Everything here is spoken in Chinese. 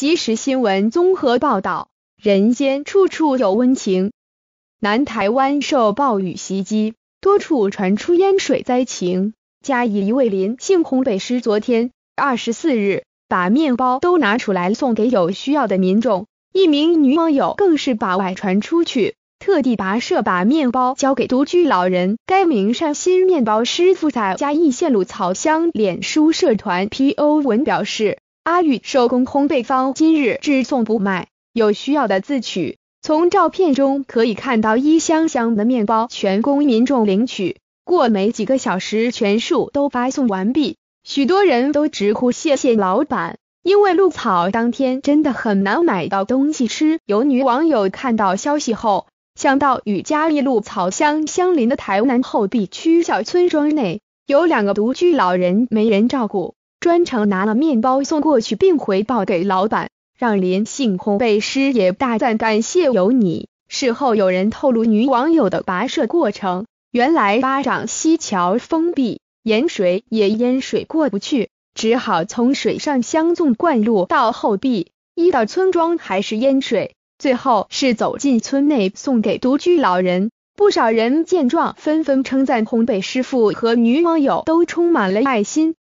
即时新闻综合报道：人间处处有温情。南台湾受暴雨袭击，多处传出淹水灾情。嘉义一位林姓烘焙师昨天二十四日把面包都拿出来送给有需要的民众，一名女网友更是把外传出去，特地跋涉把面包交给独居老人。该名善心面包师傅在嘉义县鹿草乡脸书社团 PO 文表示。阿宇手工烘焙坊今日只送不卖，有需要的自取。从照片中可以看到一箱箱的面包全供民众领取，过没几个小时全数都发送完毕。许多人都直呼谢谢老板，因为露草当天真的很难买到东西吃。有女网友看到消息后，想到与嘉义露草乡相邻的台南后壁区小村庄内有两个独居老人没人照顾。专程拿了面包送过去，并回报给老板，让林姓烘焙师也大赞感谢有你。事后有人透露女网友的跋涉过程，原来巴掌溪桥封闭，盐水也淹水过不去，只好从水上相纵灌入到后壁，一到村庄还是淹水，最后是走进村内送给独居老人。不少人见状纷纷称赞烘焙师傅和女网友都充满了爱心。